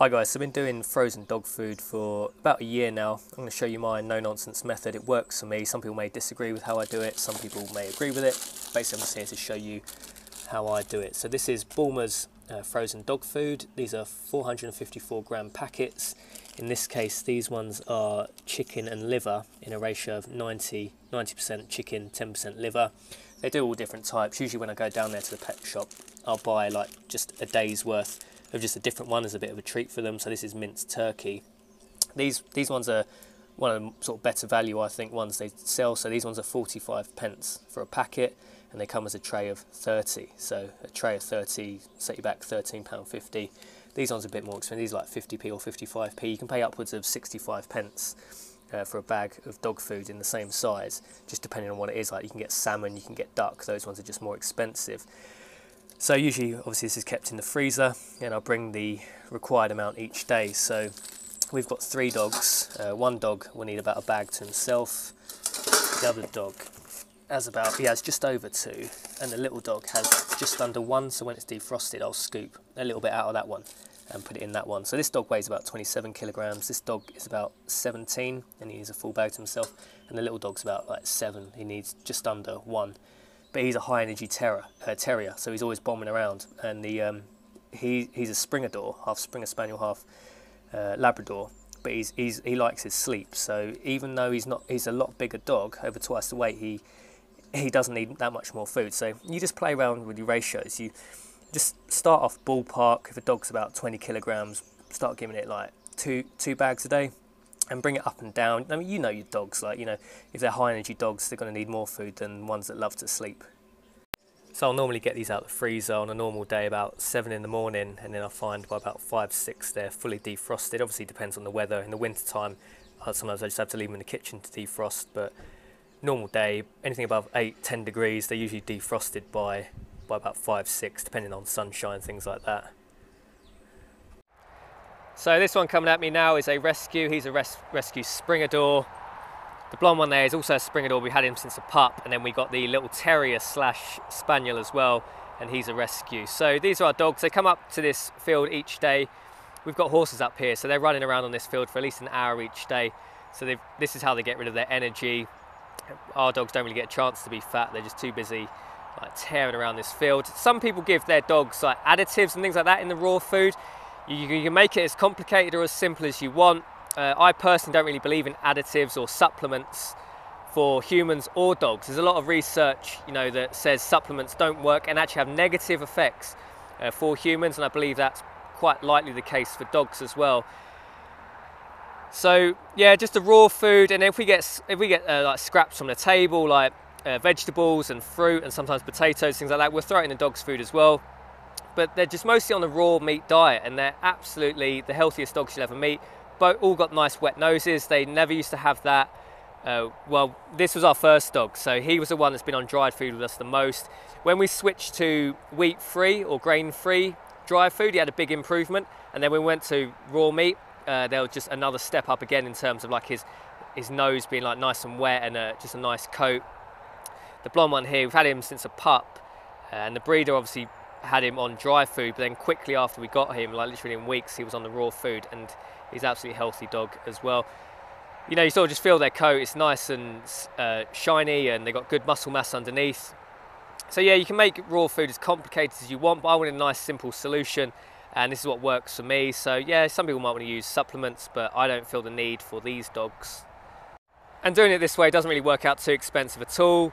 Hi guys, I've been doing frozen dog food for about a year now. I'm going to show you my no nonsense method. It works for me. Some people may disagree with how I do it, some people may agree with it. Basically, I'm just here to show you how I do it. So, this is Bulmers uh, frozen dog food. These are 454 gram packets. In this case, these ones are chicken and liver in a ratio of 90 90% chicken, 10% liver. They do all different types. Usually, when I go down there to the pet shop, I'll buy like just a day's worth of just a different one as a bit of a treat for them. So this is minced turkey. These these ones are one of the sort of better value I think ones they sell. So these ones are 45 pence for a packet, and they come as a tray of 30. So a tray of 30 set you back 13 pound 50. These ones are a bit more expensive. These are like 50p or 55p. You can pay upwards of 65 pence. Uh, for a bag of dog food in the same size, just depending on what it is. Like you can get salmon, you can get duck. Those ones are just more expensive. So usually, obviously, this is kept in the freezer, and I'll bring the required amount each day. So we've got three dogs. Uh, one dog will need about a bag to himself. The other dog has about he has just over two, and the little dog has just under one. So when it's defrosted, I'll scoop a little bit out of that one and put it in that one. So this dog weighs about 27 kilograms. This dog is about 17, and he needs a full bag to himself. And the little dog's about like seven. He needs just under one but he's a high energy terror, uh, terrier, so he's always bombing around. And the um, he he's a Springador, half Springer Spaniel, half uh, Labrador. But he's, he's he likes his sleep. So even though he's not he's a lot bigger dog, over twice the weight, he he doesn't need that much more food. So you just play around with your ratios. You just start off ballpark. If a dog's about 20 kilograms, start giving it like two two bags a day and bring it up and down. I mean, you know your dogs, like, you know, if they're high energy dogs, they're going to need more food than ones that love to sleep. So I'll normally get these out of the freezer on a normal day about 7 in the morning and then I find by about 5, 6 they're fully defrosted. Obviously depends on the weather. In the winter time, uh, sometimes I just have to leave them in the kitchen to defrost, but normal day, anything above 8, 10 degrees, they're usually defrosted by, by about 5, 6, depending on sunshine, things like that. So this one coming at me now is a rescue. He's a res rescue Springador. The blonde one there is also a Springador. We had him since a pup, and then we got the little terrier slash spaniel as well, and he's a rescue. So these are our dogs. They come up to this field each day. We've got horses up here, so they're running around on this field for at least an hour each day. So this is how they get rid of their energy. Our dogs don't really get a chance to be fat. They're just too busy like tearing around this field. Some people give their dogs like additives and things like that in the raw food. You, you can make it as complicated or as simple as you want. Uh, I personally don't really believe in additives or supplements for humans or dogs. There's a lot of research, you know, that says supplements don't work and actually have negative effects uh, for humans, and I believe that's quite likely the case for dogs as well. So yeah, just the raw food, and if we get if we get uh, like scraps from the table, like uh, vegetables and fruit, and sometimes potatoes, things like that, we'll throw it in the dog's food as well but they're just mostly on a raw meat diet and they're absolutely the healthiest dogs you'll ever meet. Both all got nice wet noses. They never used to have that. Uh, well, this was our first dog, so he was the one that's been on dried food with us the most. When we switched to wheat free or grain free dry food, he had a big improvement. And then we went to raw meat, uh, there was just another step up again in terms of like his his nose being like nice and wet and uh, just a nice coat. The blonde one here, we've had him since a pup, uh, and the breeder obviously had him on dry food, but then quickly after we got him, like literally in weeks, he was on the raw food, and he's absolutely healthy dog as well. You know, you sort of just feel their coat; it's nice and uh, shiny, and they got good muscle mass underneath. So yeah, you can make raw food as complicated as you want, but I want a nice, simple solution, and this is what works for me. So yeah, some people might want to use supplements, but I don't feel the need for these dogs. And doing it this way doesn't really work out too expensive at all.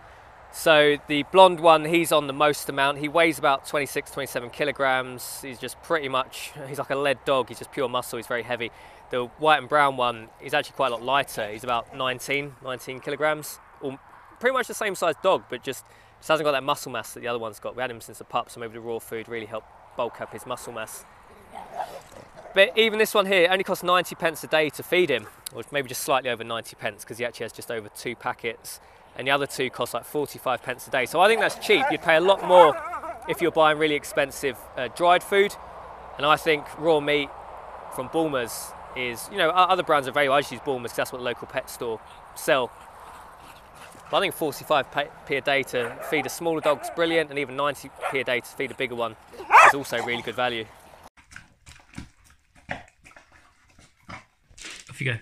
So the blonde one, he's on the most amount. He weighs about 26, 27 kilograms. He's just pretty much, he's like a lead dog. He's just pure muscle. He's very heavy. The white and brown one is actually quite a lot lighter. He's about 19, 19 kilograms. Or pretty much the same size dog, but just, just hasn't got that muscle mass that the other one's got. We had him since a pup, so maybe the raw food really helped bulk up his muscle mass. But even this one here only costs 90 pence a day to feed him, or maybe just slightly over 90 pence because he actually has just over two packets and the other two cost like 45 pence a day. So I think that's cheap. You'd pay a lot more if you're buying really expensive uh, dried food. And I think raw meat from Bulmers is, you know, other brands are very. I just use Bulmers because that's what the local pet store sell. But I think 45p a day to feed a smaller dog is brilliant, and even 90p a day to feed a bigger one is also really good value. Off you go.